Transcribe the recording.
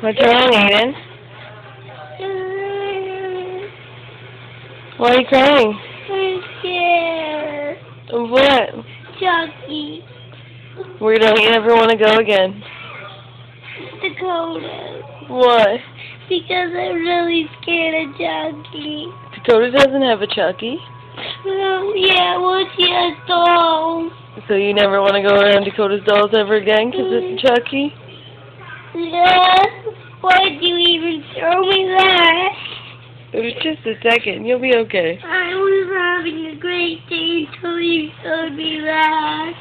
What's wrong, Aiden? Why are you crying? I'm scared. Of what? Chucky. Where don't you ever want to go again? Dakota. Why? Because I'm really scared of Chucky. Dakota doesn't have a Chucky, Oh, yeah, well, she has dolls. so you never want to go around Dakota's dolls ever again because it's mm. a Yeah. Why'd you even show me that? It was just a second. You'll be okay. I was having a great day until you showed me that.